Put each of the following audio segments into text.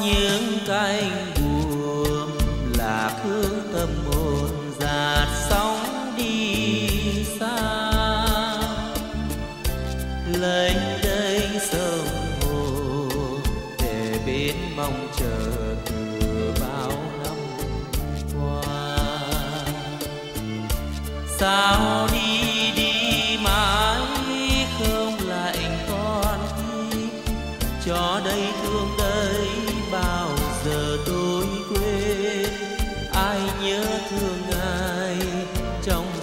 những cánh buồm là hương tâm hồn dạt sóng đi xa. Lênh đây sông hồ để bên mong chờ từ bao năm qua. Sao đi đi mãi không lại con tim cho đây thương đời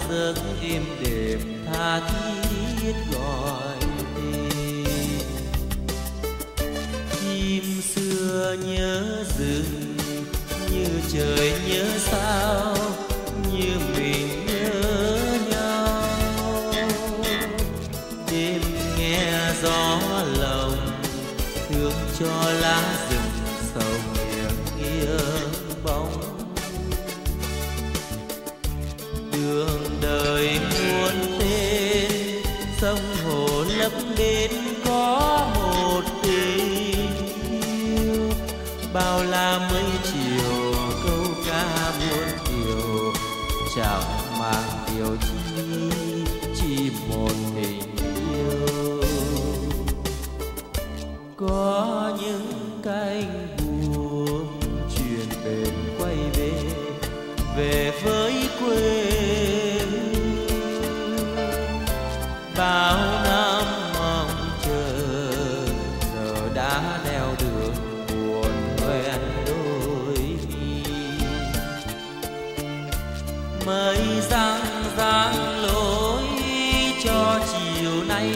giấc êm đềm tha thiết gọi tên chim xưa nhớ rừng, như trời nhớ sao, như mình nhớ nhau. Đêm nghe gió lòng thương cho lá rừng sông hồ lấp đến có một tình yêu. Bao la mấy chiều, câu ca muôn điều chẳng mang điều chi, chỉ một tình yêu. Có những cánh buồn bao năm mong chờ. Giờ đã đeo được buồn quen đôi mi mây răng răng lối cho chiều nay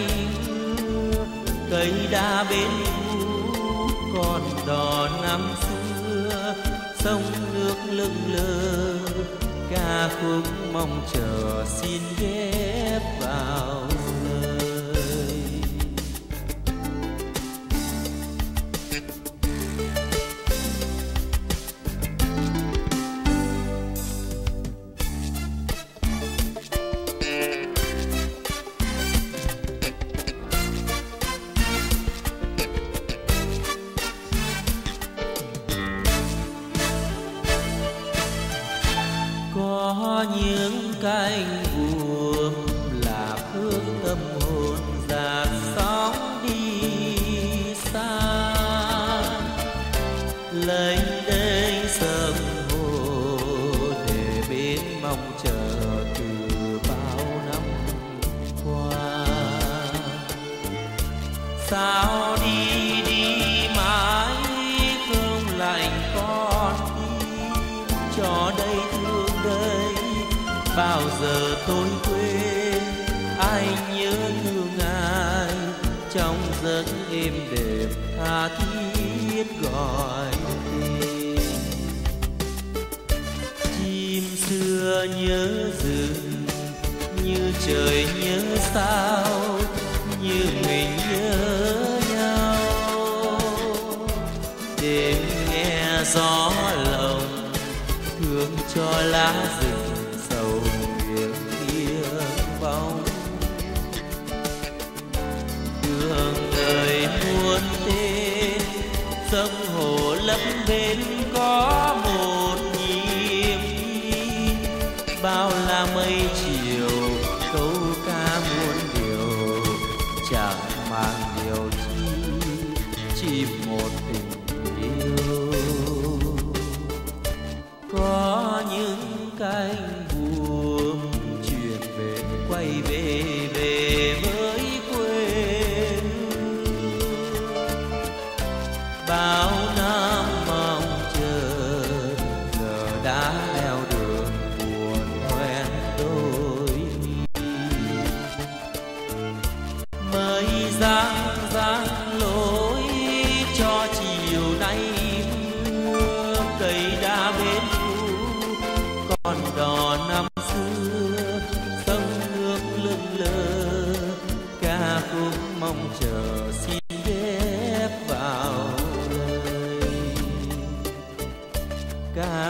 mưa. Cây đa bên cũ còn đò năm xưa. Sông nước lưng lơ ca khúc mong chờ xin ghép vào. Cánh buồm là phương tâm hồn dạt sóng đi xa. Lênh đênh sông hồ để bên mong chờ từ bao năm qua. Sao đi đi mãi không lạnh con tim cho đây? Bao giờ tôi quên. Ai nhớ thương ai, trong giấc êm đềm tha thiết gọi tên. Chim xưa nhớ rừng, như trời nhớ sao, như mình nhớ nhau. Đêm nghe gió lồng, thương cho lá rừng. Lấp bên có một nhịp bao la mây chiều, câu ca muôn điều, chẳng mang điều chi, chỉ một tình yêu. Có những cánh buồm chuyển giang giang lối cho chiều nay mưa cây đa bên thu, còn đò năm xưa sông nước lưng lơ ca khúc mong chờ xin ghép vào lời. Ca